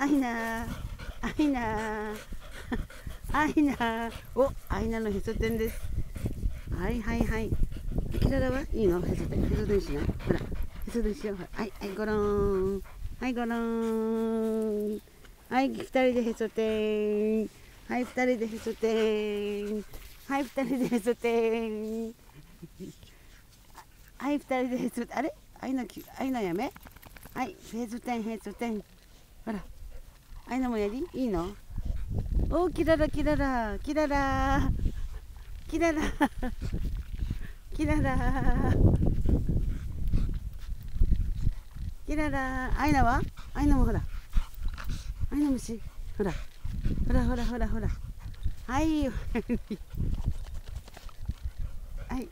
アイナー。アイナー。アイナー。おアイナのへそ天です。はいはいはい。キララはいいの？へそ天。へそ天しないほらへそ天しようはいはいゴローン。はいゴローン。はい二人でへそ天。はい二人でへそ天。はい二人でへそ天。はい二人でへそあれ？あいのきあいのやめ？はいへそ天へそ天。ほら。あいのもやり？いいの？おーキララキララキララ。キララ。キララ。キララ。アイナは？アイナもほら。アイナ虫ほら。ほらほらほらほら。はい。はい。